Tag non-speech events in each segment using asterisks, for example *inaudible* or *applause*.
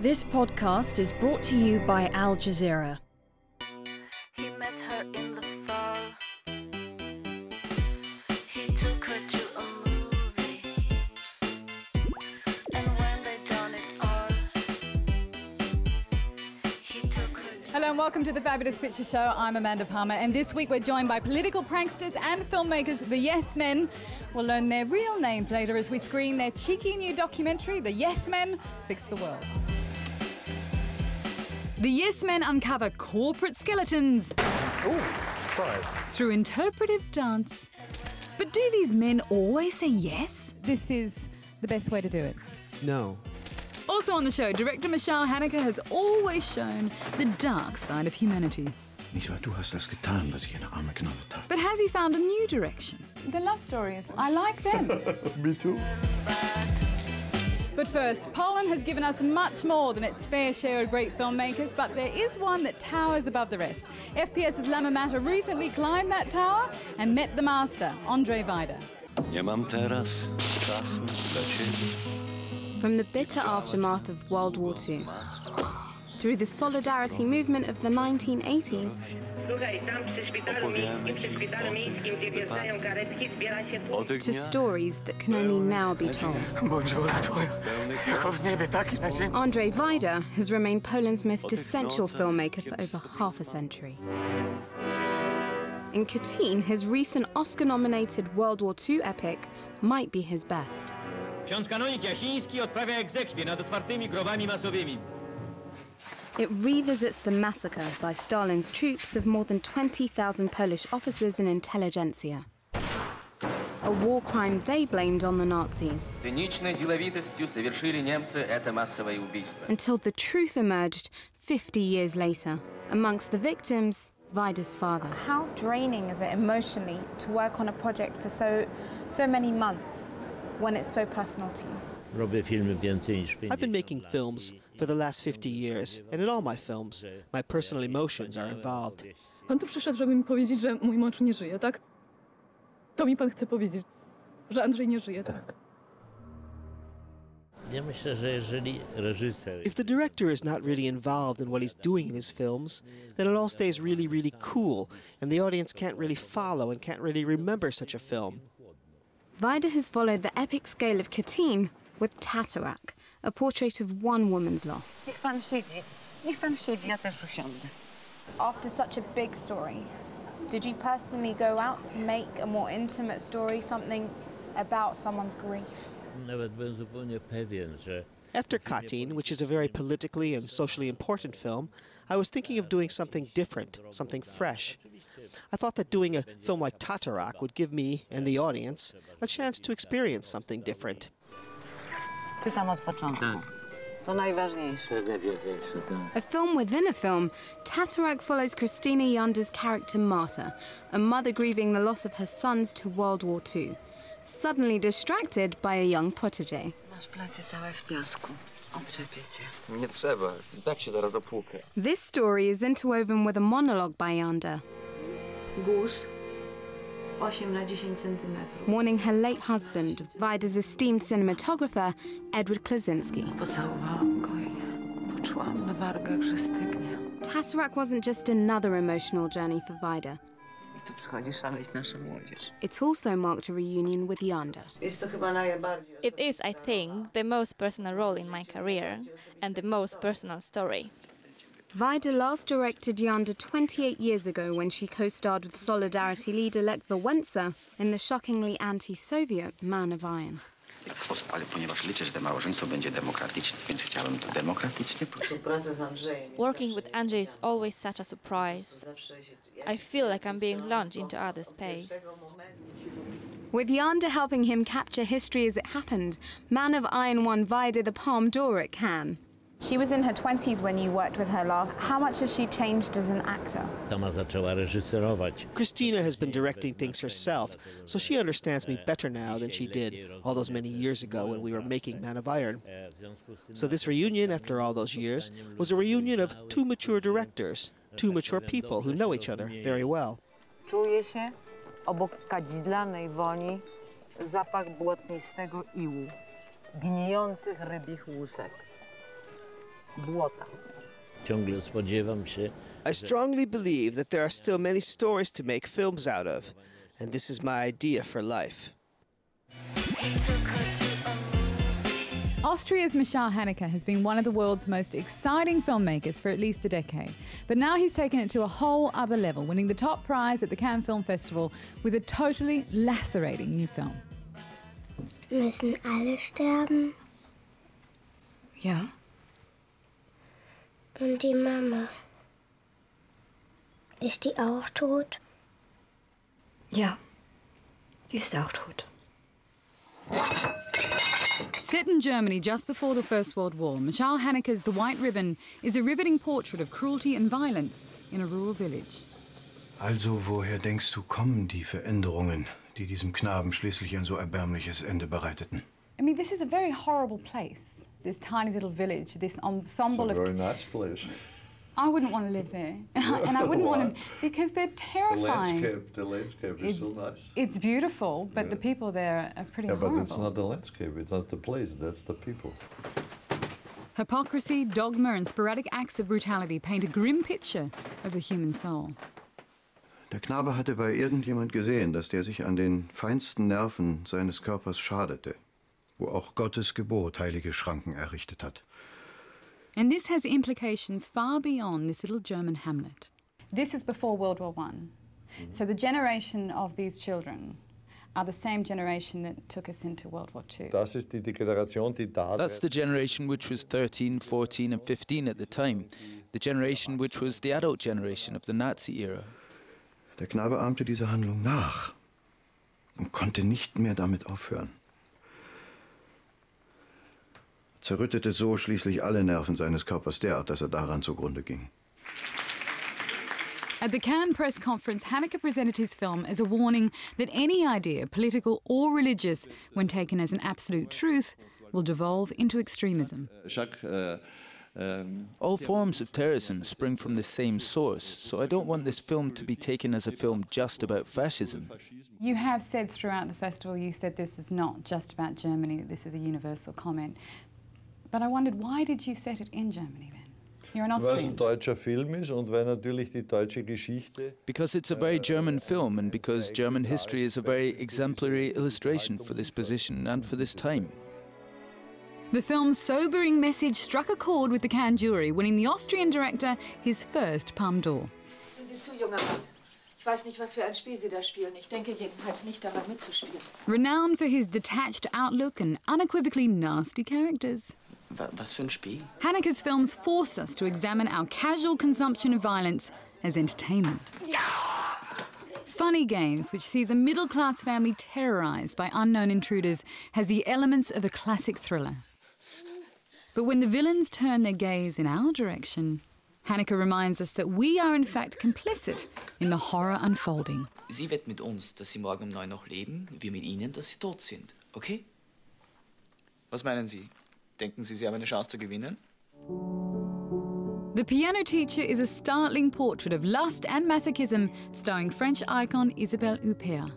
This podcast is brought to you by Al Jazeera. He met her in the fall. He took her to a movie. And when they done it all, he took her to Hello and welcome to the Fabulous Picture Show. I'm Amanda Palmer, and this week we're joined by political pranksters and filmmakers, the Yes Men. We'll learn their real names later as we screen their cheeky new documentary, The Yes Men Fix the World. The Yes Men uncover corporate skeletons through interpretive dance. But do these men always say yes? This is the best way to do it. No. Also on the show, director Michael Haneke has always shown the dark side of humanity. Nicht wahr, du hast das getan, was ich in der Arme geknallt habe. But has he found a new direction? The love stories. I like them. *laughs* Me too. But first, Poland has given us much more than its fair share of great filmmakers, but there is one that towers above the rest. FPS's Lama Matter recently climbed that tower and met the master, Andrzej Wajda. Nie mam teraz czasu dla ciebie. From the bitter aftermath of World War II, through the solidarity movement of the 1980s, Słuchaj, tam przy szpitalu miejskim, przy ci szpitalu o miejskim, tym gdzie wjeżdżają wypadku. karetki, zbiera się O to stories that can only now be told. *laughs* Bądź wola twoja, jako w niebie, tak i na ziemi. Andrzej Wajda has remained Poland's most essential filmmaker for over half a century. In Katyn, his recent Oscar nominated World War II epic might be his best. Ksiądz kanonik Jasiński odprawia egzekwie nad otwartymi grobami masowymi. It revisits the massacre by Stalin's troops of more than 20,000 Polish officers and intelligentsia. A war crime they blamed on the Nazis. Until the truth emerged 50 years later. Amongst the victims, Wajda's father. How draining is it emotionally to work on a project for so, so many months when it's so personal to you? Robię filmy więcej niż 50 I've been making films for the last 50 years, and in all my films, my personal emotions are involved. Pan tu przyszedł, żeby mi powiedzieć, że mój mąż nie żyje, tak? To mi pan chce powiedzieć, że Andrzej nie żyje, tak? Ja myślę, że If the director is not really involved in what he's doing in his films, then it all stays really, really cool, and the audience can't really follow and can't really remember such a film. Wajda has followed the epic scale of Katyn with Tatarak, a portrait of one woman's loss. Niech pan siedzi. Niech pan siedzi, ja też usiądę. After such a big story, did you personally go out to make a more intimate story, something about someone's grief? nawet byłem zupełnie pewien, że After Katyn, which is a very politically and socially important film, I was thinking of doing something different, something fresh. I thought that doing a film like Tatarak would give me and the audience a chance to experience something different. Czytam od początku. To najważniejsze. A film within a film, Tatarak follows Krystyna Janda's character Marta, a mother grieving the loss of her sons to World War II, suddenly distracted by a young protege. Masz plecy całe w piasku. Otrzepię cię. Nie trzeba, tak się zaraz opłukę. This story is interwoven with a monologue by Yanda, Guz 8 na 10 centymetrów. warning her late husband, Wajda's esteemed cinematographer, Edward Kłosiński. Pocałowałam go i poczułam na wargach, że stygnie. Tatarak wasn't just another emotional journey for Vida. I tu przychodzi szaleć nasza młodzież. It also marked a reunion with Janda. Jest to chyba najbardziej... It is, I think, the most personal role in my career and the most personal story. Wajda last directed Janda 28 years ago when she co starred with Solidarity leader Lech Wałęsa in the shockingly anti Soviet Man of Iron. w sposób, ale ponieważ liczę, że to małżeństwo będzie demokratyczne, więc chciałem to demokratycznie Współpraca z Andrzejem. Working with Andrzej is always such a surprise. I feel like I'm being launched into outer space. With Janda helping him capture history as it happened, Man of Iron won Wajda the Palme d'Or at Cannes. She was in her 20s when you worked with her last. How much has she changed as an actor? sama. Krystyna has been directing things herself, so she understands me better now than she did all those many years ago when we were making Man of Iron. So, this reunion, after all those years, was a reunion of two mature directors, two mature people who know each other very well. Czuję się obok kadzidlanej woni zapach błotnistego iłu, gnijących rybich łusek. Błota. Ciągle spodziewam się, I strongly believe that there are still many stories to make films out of, and this is my idea for life. Austria's Michael Haneke has been one of the world's most exciting filmmakers for at least a decade. But now he's taken it to a whole other level, winning the top prize at the Cannes Film Festival with a totally lacerating new film. Müssen alle sterben? Ja. Und die Mama? Ist die auch tot? Ja. Die ist auch tot. Set in Germany just before the First World War, Michal Haneke's The White Ribbon is a riveting portrait of cruelty and violence in a rural village. Also, woher denkst du, kommen die Veränderungen, die diesem Knaben schließlich ein so erbärmliches Ende bereiteten? I mean, this is a very horrible place. This tiny little village, this ensemble It's a of. very nice place. I wouldn't want to live there, *laughs* and I wouldn't want to because they're terrifying. The terrifying. landscape, the landscape is so nice. It's beautiful, but the people there are pretty Yeah, but horrible. it's not the landscape, it's not the place, that's the people. Hypocrisy, dogma, and sporadic acts of brutality paint a grim picture of the human soul. Der Knabe hatte bei irgendjemand gesehen, dass der sich an den feinsten Nerven seines Körpers schadete, wo auch Gottes Gebot heilige Schranken errichtet hat. And this has implications far beyond this little German hamlet. This is before World War One. So the generation of these children are the same generation that took us into World War Two. Das ist die, die Generation, die da That's the generation which was 13, 14, and 15 at the time. The generation which was the adult generation of the Nazi era. Der Knabe ahmte diese Handlung nach und konnte nicht mehr damit aufhören. Zerrüttete so schließlich alle Nerven seines Körpers derart, dass er daran zugrunde ging. At the Cannes press conference, Haneke presented his film as a warning that any idea, political or religious, when taken as an absolute truth, will devolve into extremism. Jacques, uh, um, All forms of terrorism spring from the same source, so I don't want this film to be taken as a film just about fascism. You have said throughout the festival, you said this is not just about Germany, that this is a universal comment. But I wondered, why did you set it in Germany then? You're an Austrian. ein deutscher Film ist und weil natürlich die deutsche Geschichte Because it's a very äh, German film, and because äh, German history is a very exemplary illustration for this position and for this time. The film's sobering message struck a chord with the Cannes jury, winning the Austrian director his first Palme d'Or. Sind Sie zu, junger Mann? Ich weiß nicht, was für ein Spiel Sie da spielen. Ich denke jedenfalls nicht daran mitzuspielen. Renowned for his detached outlook and unequivocally nasty characters. Was für ein Spiel? Haneke's films force us to examine our casual consumption of violence as entertainment. Funny Games, which sees a middle class family terrorized by unknown intruders, has the elements of a classic thriller. But when the villains turn their gaze in our direction, Haneke reminds us that we are in fact complicit in the horror unfolding. Sie wetten mit uns, dass Sie morgen um neun noch leben, wir mit Ihnen, dass Sie tot sind. Okay? Was meinen Sie? Denken Sie, Sie haben eine Chance zu gewinnen? The Piano Teacher is a startling portrait of lust and masochism, starring French icon Isabelle Huppert.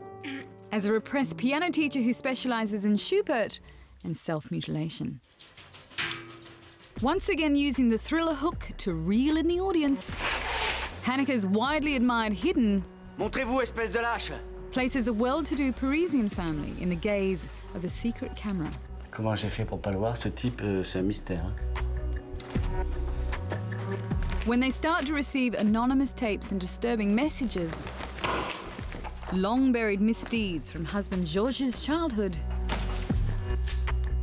As a repressed piano teacher who specializes in Schubert and self mutilation. Once again, using the thriller hook to reel in the audience, Haneke's widely admired Hidden Montrez-vous, espèce de lâche places a well to do Parisian family in the gaze of a secret camera. Comment j'ai fait pour pas le voir Ce type, euh, c'est un mystère. hein. When they start to receive anonymous tapes and disturbing messages, long buried misdeeds from husband Georges' childhood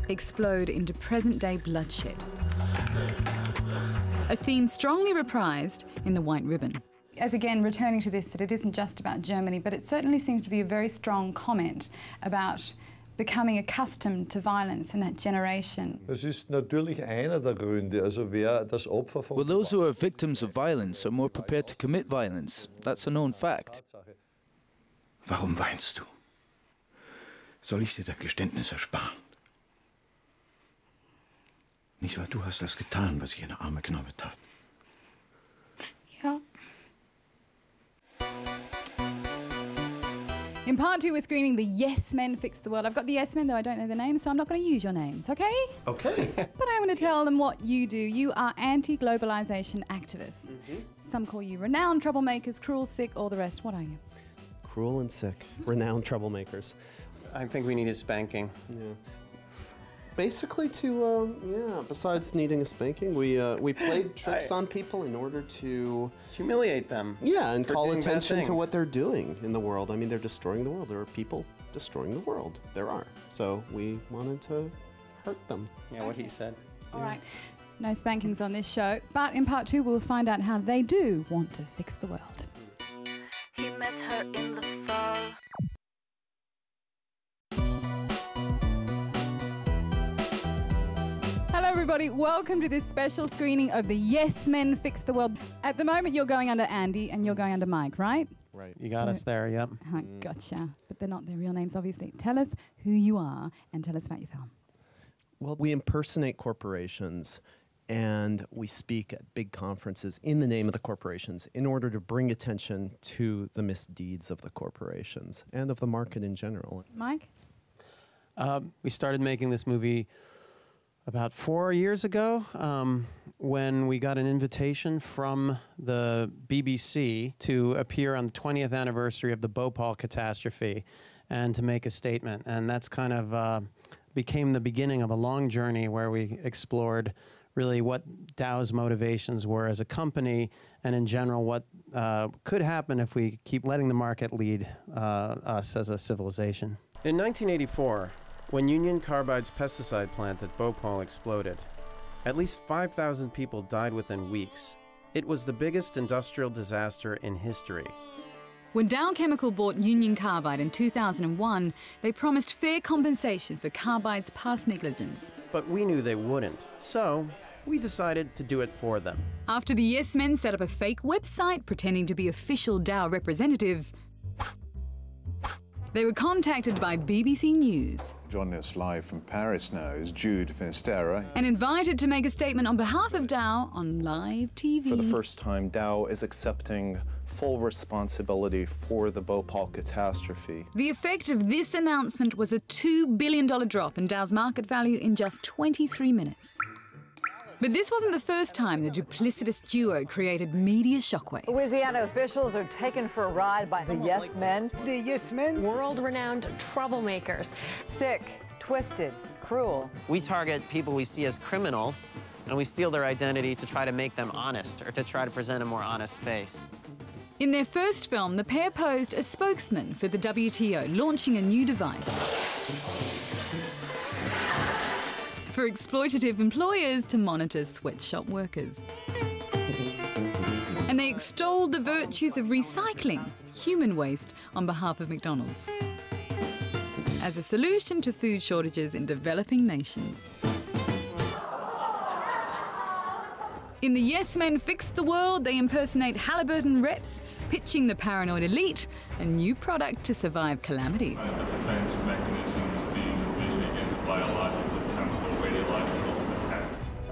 explode into present day bloodshed. A theme strongly reprised in The White Ribbon. As again, returning to this, that it isn't just about Germany, but it certainly seems to be a very strong comment about becoming accustomed to violence in that generation. Das ist natürlich einer der Gründe. Also wer das Opfer von Well, those who are victims of violence are more prepared to commit violence. That's a known fact. Warum weinst du? Soll ich dir das Geständnis ersparen? Nicht wahr? Du hast das getan, was jene arme Knabe tat. In part two, we're screening the Yes Men Fix the World. I've got the Yes Men, though I don't know the names, so I'm not going to use your names, okay? Okay. *laughs* But I want to tell them what you do. You are anti globalization activists. Mm-hmm. Some call you renowned troublemakers, cruel, sick, all the rest. What are you? Cruel and sick, *laughs* renowned troublemakers. I think we need a spanking. Yeah. Basically, to um, yeah. Besides needing a spanking, we uh, we *laughs* played tricks I- on people in order to Humiliate them. yeah, and call attention to what they're doing in the world. I mean, they're destroying the world. There are people destroying the world. There are. So we wanted to hurt them. Yeah, what he said. All right. No spankings on this show, but in part two, we'll find out how they do want to fix the world. He met her in the everybody. Welcome to this special screening of the Yes Men Fix the World. At the moment, you're going under Andy and you're going under Mike, right? Right. You got So- us there, yep. Uh, Gotcha. But they're not their real names, obviously. Tell us who you are and tell us about your film. Well, we impersonate corporations and we speak at big conferences in the name of the corporations in order to bring attention to the misdeeds of the corporations and of the market in general. Mike? Um, we started making this movie about four years ago um, when we got an invitation from the BBC to appear on the 20th anniversary of the Bhopal catastrophe and to make a statement. And that's kind of uh, became the beginning of a long journey where we explored really what Dow's motivations were as a company and in general what uh, could happen if we keep letting the market lead uh, us as a civilization. In 1984, when Union Carbide's pesticide plant at Bhopal exploded, at least 5,000 people died within weeks. It was the biggest industrial disaster in history. When Dow Chemical bought Union Carbide in 2001, they promised fair compensation for Carbide's past negligence. But we knew they wouldn't, so we decided to do it for them. After the Yes Men set up a fake website pretending to be official Dow representatives, they were contacted by BBC News Joining us live from Paris now is Jude Finisterra. and invited to make a statement on behalf of Dow on live TV. For the first time, Dow is accepting full responsibility for the Bhopal catastrophe. The effect of this announcement was a $2 billion drop in Dow's market value in just 23 minutes. But this wasn't the first time the duplicitous duo created media shockwaves. Louisiana officials are taken for a ride by the Yes Men. The Yes Men? World renowned troublemakers. Sick, twisted, cruel. We target people we see as criminals, and we steal their identity to try to make them honest or to try to present a more honest face. In their first film, the pair posed as spokesman for the WTO, launching a new device for exploitative employers to monitor sweatshop workers. And they extolled the virtues of recycling human waste on behalf of McDonald's as a solution to food shortages in developing nations. In the Yes Men Fix the World, they impersonate Halliburton reps, pitching the paranoid elite a new product to survive calamities.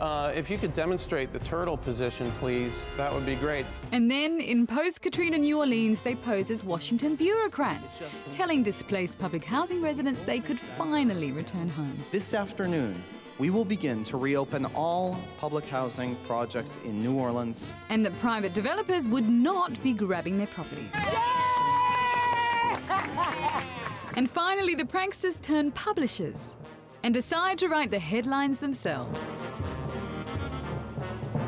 Uh, if you could demonstrate the turtle position, please, that would be great. And then, in post Katrina New Orleans, they pose as Washington bureaucrats, telling displaced public housing residents they could finally return home. This afternoon, we will begin to reopen all public housing projects in New Orleans. And that private developers would not be grabbing their properties. And finally, the pranksters turn publishers and decide to write the headlines themselves.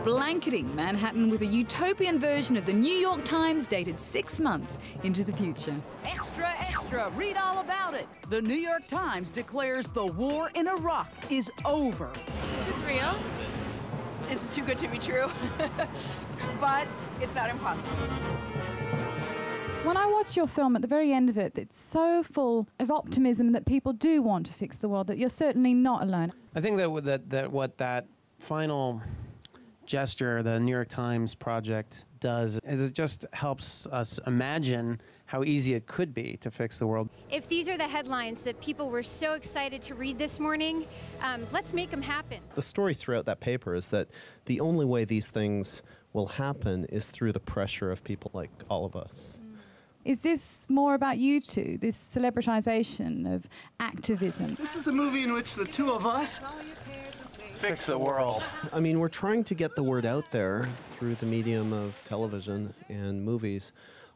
Blanketing Manhattan with a utopian version of the New York Times dated six months into the future. Extra, extra, read all about it. The New York Times declares the war in Iraq is over. This is this real? This is too good to be true. *laughs* but it's not impossible. When I watch your film, at the very end of it, it's so full of optimism that people do want to fix the world, that you're certainly not alone. I think that that that what that final gesture the New York Times project does is it just helps us imagine how easy it could be to fix the world. If these are the headlines that people were so excited to read this morning, um, let's make them happen. The story throughout that paper is that the only way these things will happen is through the pressure of people like all of us. Is this more about you two, this celebritization of activism? This is a movie in which the two of us fix the world. I mean, we're trying to get the word out there through the medium of television and movies.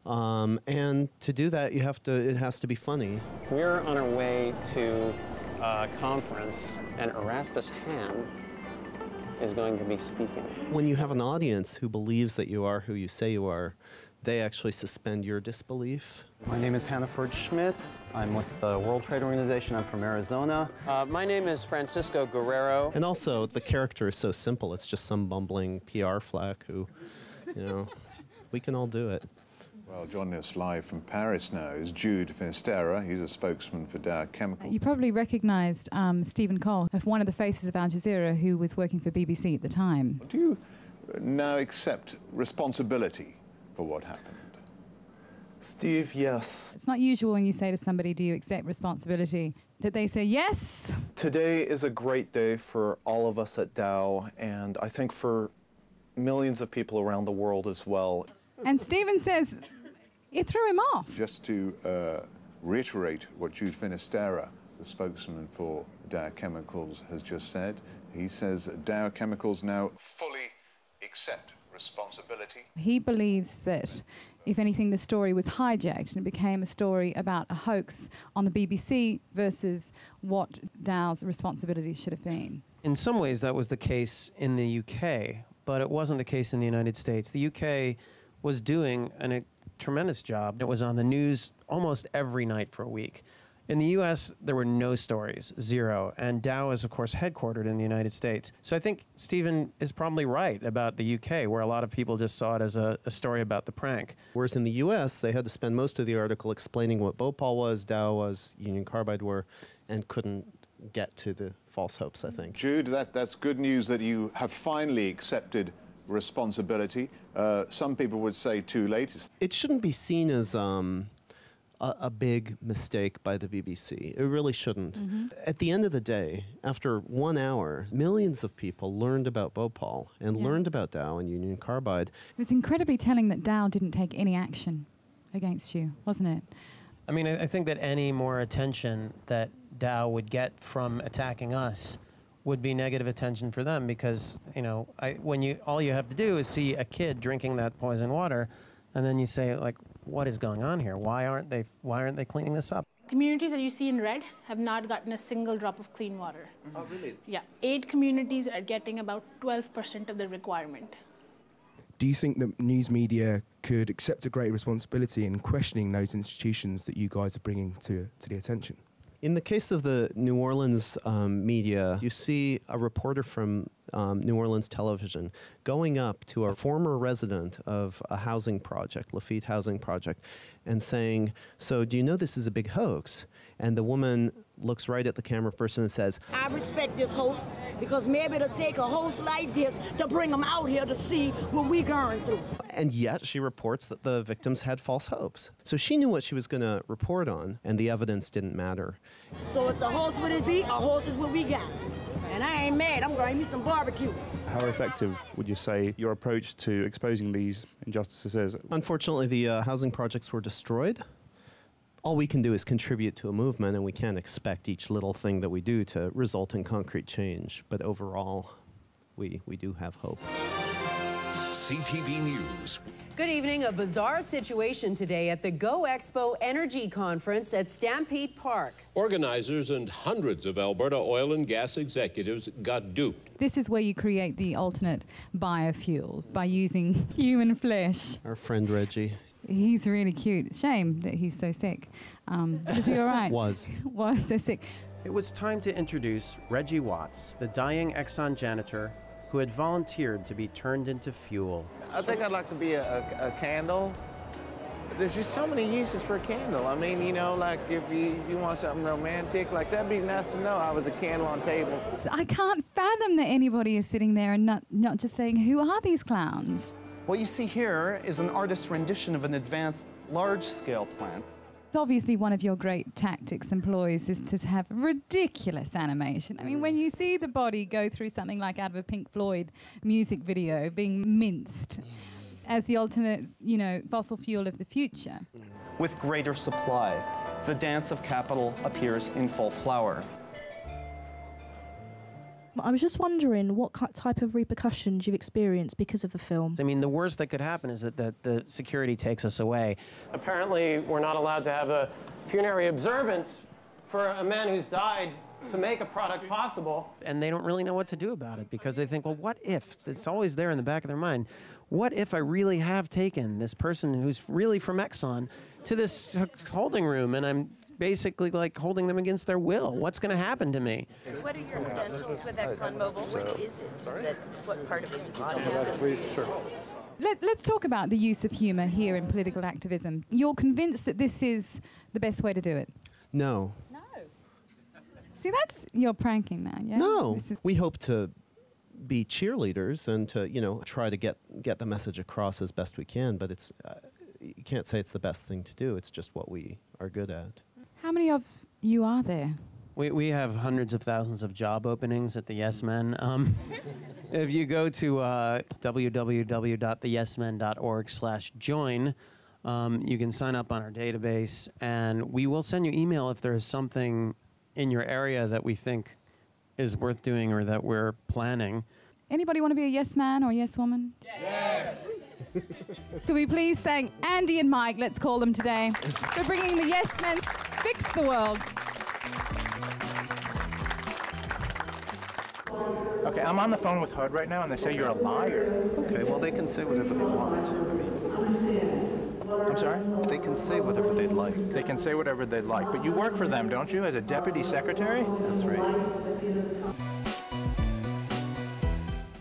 Um, and to do that, you have to. It has to be funny. We're on our way to a conference, and Erastus Ham is going to be speaking. When you have an audience who believes that you are who you say you are, they actually suspend your disbelief. My name is Hannaford Schmidt. I'm with the World Trade Organization. I'm from Arizona. Uh, my name is Francisco Guerrero. And also, the character is so simple. It's just some bumbling PR flack who, you know, *laughs* we can all do it. Well, joining us live from Paris now is Jude Finisterra. He's a spokesman for Dow Chemical. You probably recognised um, Stephen Cole, of one of the faces of Al Jazeera, who was working for BBC at the time. Do you now accept responsibility for what happened? Steve, yes. It's not usual when you say to somebody, Do you accept responsibility? that they say yes. Today is a great day for all of us at Dow, and I think for millions of people around the world as well. And Stephen says it threw him off. Just to uh, reiterate what Jude Finisterra, the spokesman for Dow Chemicals, has just said, he says Dow Chemicals now fully accept responsibility. He believes that, if anything, the story was hijacked and it became a story about a hoax on the BBC versus what Dow's responsibilities should have been. In some ways, that was the case in the UK, but it wasn't the case in the United States. The UK was doing an, a tremendous job. It was on the news almost every night for a week. In the US, there were no stories, zero. And Dow is, of course, headquartered in the United States. So I think Stephen is probably right about the UK, where a lot of people just saw it as a, a story about the prank. Whereas in the US, they had to spend most of the article explaining what Bhopal was, Dow was, Union Carbide were, and couldn't get to the false hopes, I think. Jude, that, that's good news that you have finally accepted responsibility. Uh, some people would say too late. It shouldn't be seen as um, a, a, big mistake by the BBC. It really shouldn't. Mm-hmm. At the end of the day, after one hour, millions of people learned about Bhopal and yeah. learned about Dow and Union Carbide. It was incredibly telling that Dow didn't take any action against you, wasn't it? I mean, I, I think that any more attention that Dow would get from attacking us would be negative attention for them because you know I, when you all you have to do is see a kid drinking that poison water, and then you say like, what is going on here? Why aren't they Why aren't they cleaning this up? Communities that you see in red have not gotten a single drop of clean water. Oh, really? Yeah, eight communities are getting about 12% of the requirement. Do you think that news media could accept a greater responsibility in questioning those institutions that you guys are bringing to, to the attention? In the case of the New Orleans um, media, you see a reporter from um, New Orleans television going up to a former resident of a housing project, Lafitte Housing Project, and saying, So, do you know this is a big hoax? And the woman looks right at the camera person and says, I respect this host because maybe it'll take a host like this to bring them out here to see what we're going through. And yet she reports that the victims had false hopes. So she knew what she was going to report on, and the evidence didn't matter. So if the host would it be, a host is what we got. And I ain't mad, I'm going to eat some barbecue. How effective would you say your approach to exposing these injustices is? Unfortunately, the uh, housing projects were destroyed all we can do is contribute to a movement, and we can't expect each little thing that we do to result in concrete change. But overall, we, we do have hope. CTV News. Good evening. A bizarre situation today at the Go Expo Energy Conference at Stampede Park. Organizers and hundreds of Alberta oil and gas executives got duped. This is where you create the alternate biofuel by using *laughs* human flesh. Our friend Reggie. He's really cute. Shame that he's so sick. Um, is he all right? *laughs* Was. *laughs* Was so sick. It was time to introduce Reggie Watts, the dying Exxon janitor who had volunteered to be turned into fuel. I think I'd like to be a, a, a candle. There's just so many uses for a candle. I mean, you know, like if you, if you want something romantic, like that'd be nice to know I was a candle on table. I can't fathom that anybody is sitting there and not, not just saying, who are these clowns? What you see here is an artist's rendition of an advanced large-scale plant. It's obviously one of your great tactics employs is to have ridiculous animation. I mean, when you see the body go through something like out of a Pink Floyd music video being minced, as the alternate, you know, fossil fuel of the future. With greater supply, the dance of capital appears in full flower. I was just wondering what type of repercussions you've experienced because of the film. I mean, the worst that could happen is that the, the security takes us away. Apparently, we're not allowed to have a funerary observance for a man who's died to make a product possible. And they don't really know what to do about it because they think, well, what if? It's always there in the back of their mind. What if I really have taken this person who's really from Exxon to this holding room and I'm basically like holding them against their will? What's going to happen to me? What are your credentials with ExxonMobil? What is it that, what part of his body has it? Let, let's talk about the use of humour here in political activism. You're convinced that this is the best way to do it? No. No. See, that's you're pranking now, yeah? No. We hope to be cheerleaders and to, you know, try to get get the message across as best we can, but it's uh, you can't say it's the best thing to do. It's just what we are good at. How many of you are there? We, we have hundreds of thousands of job openings at the Yes Men. Um, *laughs* if you go to uh, www.theyesmen.org slash join, um, you can sign up on our database, and we will send you email if there is something in your area that we think is worth doing or that we're planning. Anybody want to be a yes man or yes woman? Yes. *laughs* Could we please thank Andy and Mike, let's call them today, for bringing the yes men fix the world. Okay, I'm on the phone with HUD right now, and they say you're a liar. Okay, well, they can say whatever they want. I'm sorry? They can say whatever they'd like. They can say whatever they'd like, but you work for them, don't you, as a deputy secretary? That's right.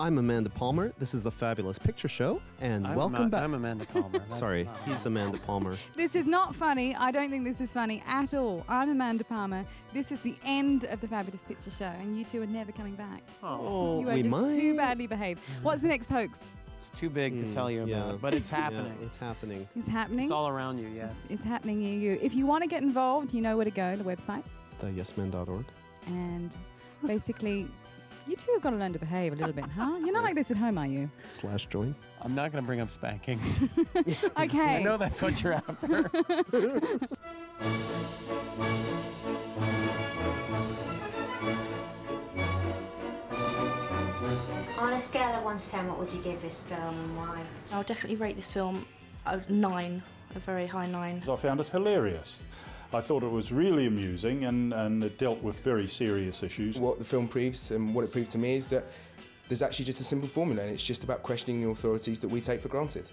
I'm Amanda Palmer. This is the Fabulous Picture Show, and I'm welcome Ama- back. I'm Amanda Palmer. *laughs* That's Sorry, not- he's Amanda Palmer. *laughs* This is not funny. I don't think this is funny at all. I'm Amanda Palmer. This is the end of the Fabulous Picture Show, and you two are never coming back. Oh, you are we just might. too badly behaved. What's the next hoax? It's too big to Mm, tell you yeah. about, but it's *laughs* Yeah, happening. it's happening. It's happening. It's all around you, yes. It's happening near you. If you want to get involved, you know where to go, the website. The Theyesmen.org. And basically, you two have got to learn to behave a little bit, huh? You're not like this at home, are you? Slash join. I'm not going to bring up spankings. *laughs* Okay. I know that's what you're after. *laughs* On a scale of 1 to 10, what would you give this film and why? I'll definitely rate this film a nine, a very high nine. I found it hilarious. I thought it was really amusing and, and it dealt with very serious issues. What the film proves and what it proves to me is that there's actually just a simple formula and it's just about questioning the authorities that we take for granted.